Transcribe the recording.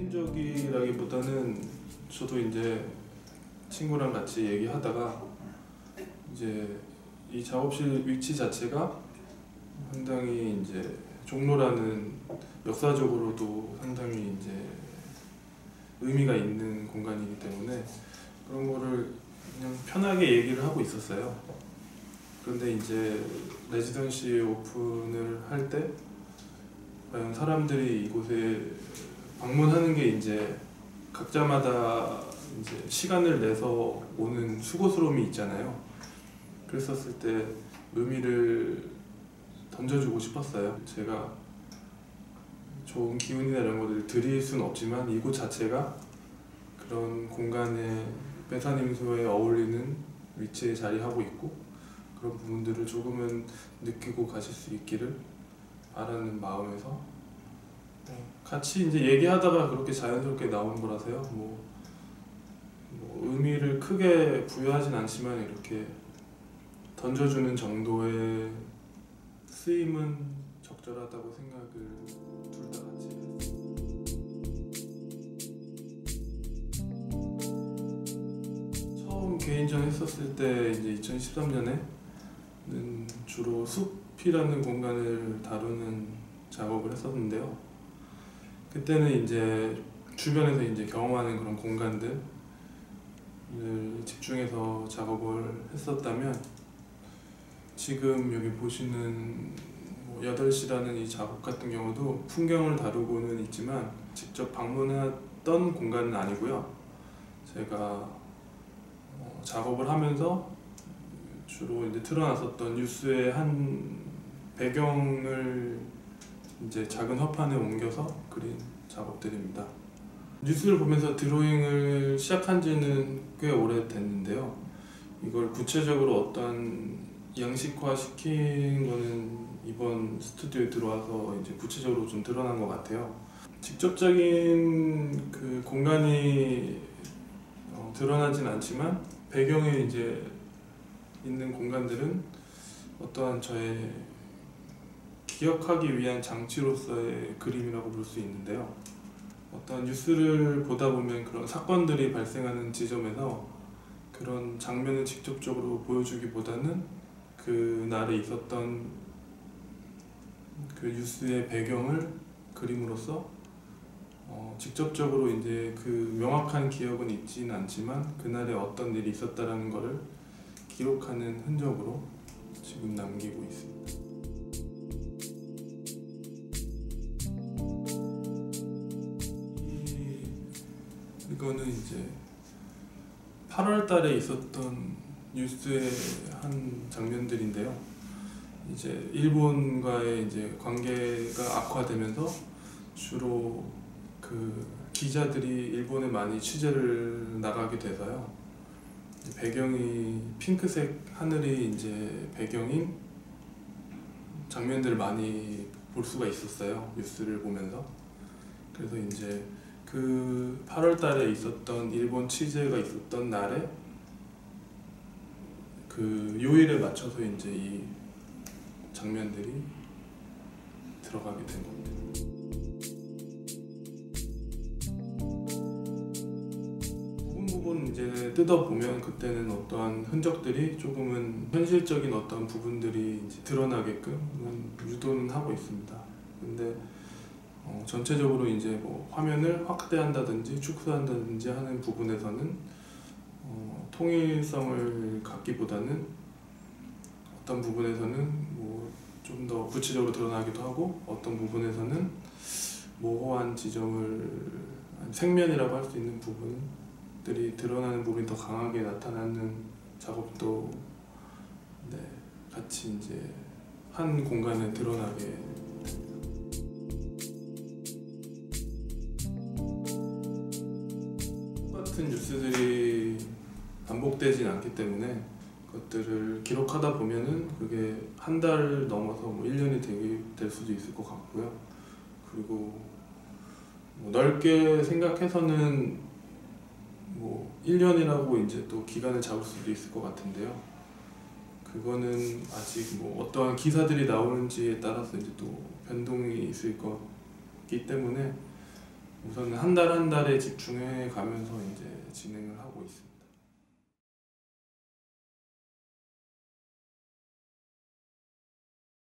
개인적이라기보다는 저도 이제 친구랑 같이 얘기하다가 이제 이 작업실 위치 자체가 상당히 이제 종로라는 역사적으로도 상당히 이제 의미가 있는 공간이기 때문에 그런 거를 그냥 편하게 얘기를 하고 있었어요. 그런데 이제 레지던시 오픈을 할 때 과연 사람들이 이곳에 방문하는 게 이제 각자마다 이제 시간을 내서 오는 수고스러움이 있잖아요. 그랬었을 때 의미를 던져주고 싶었어요. 제가 좋은 기운이나 이런 것들을 드릴 수는 없지만 이곳 자체가 그런 공간에 배산임소에 어울리는 위치에 자리하고 있고 그런 부분들을 조금은 느끼고 가실 수 있기를 바라는 마음에서 네, 같이 이제 얘기하다가 그렇게 자연스럽게 나온 거라서요. 뭐, 뭐 의미를 크게 부여하진 않지만 이렇게 던져주는 정도의 쓰임은 적절하다고 생각을 둘 다 같이. 처음 개인전 했었을 때 이제 2013년에는 주로 숲이라는 공간을 다루는 작업을 했었는데요. 그때는 이제 주변에서 이제 경험하는 그런 공간들을 집중해서 작업을 했었다면 지금 여기 보시는 뭐 8시라는 이 작업 같은 경우도 풍경을 다루고는 있지만 직접 방문했던 공간은 아니고요. 제가 어, 작업을 하면서 주로 이제 틀어놨었던 뉴스의 한 배경을 이제 작은 화판에 옮겨서 그린 작업들입니다. 뉴스를 보면서 드로잉을 시작한 지는 꽤 오래됐는데요. 이걸 구체적으로 어떤 양식화 시킨 거는 이번 스튜디오에 들어와서 이제 구체적으로 좀 드러난 것 같아요. 직접적인 그 공간이 어, 드러나진 않지만 배경에 이제 있는 공간들은 어떠한 저의 기억하기 위한 장치로서의 그림이라고 볼 수 있는데요. 어떤 뉴스를 보다 보면 그런 사건들이 발생하는 지점에서 그런 장면을 직접적으로 보여주기보다는 그 날에 있었던 그 뉴스의 배경을 그림으로써 어, 직접적으로 이제 그 명확한 기억은 있지는 않지만 그날에 어떤 일이 있었다라는 것을 기록하는 흔적으로 지금 남기고 있습니다. 이거는 이제 8월 달에 있었던 뉴스의 한 장면들인데요. 이제 일본과의 이제 관계가 악화되면서 주로 그 기자들이 일본에 많이 취재를 나가게 돼서요. 배경이 핑크색 하늘이 이제 배경인 장면들을 많이 볼 수가 있었어요. 뉴스를 보면서. 그래서 이제 그 8월 달에 있었던 일본 취재가 있었던 날에 그 요일에 맞춰서 이제 이 장면들이 들어가게 된 겁니다. 부분 이제 뜯어 보면 그때는 어떠한 흔적들이 조금은 현실적인 어떤 부분들이 드러나게끔 유도는 하고 있습니다. 근데 어, 전체적으로 이제 뭐 화면을 확대한다든지 축소한다든지 하는 부분에서는 어, 통일성을 갖기보다는 어떤 부분에서는 뭐 좀 더 구체적으로 드러나기도 하고 어떤 부분에서는 모호한 지점을 생면이라고 할 수 있는 부분들이 드러나는 부분이 더 강하게 나타나는 작업도 네, 같이 이제 한 공간에 드러나게 같은 뉴스들이 반복되진 않기 때문에 그것들을 기록하다 보면은 그게 한 달 넘어서 뭐 1년이 되게 될 수도 있을 것 같고요. 그리고 뭐 넓게 생각해서는 뭐 1년이라고 이제 또 기간을 잡을 수도 있을 것 같은데요. 그거는 아직 뭐 어떠한 기사들이 나오는지에 따라서 이제 또 변동이 있을 거기 때문에 우선 한 달 한 달에 집중해 가면서 이제 진행을 하고 있습니다.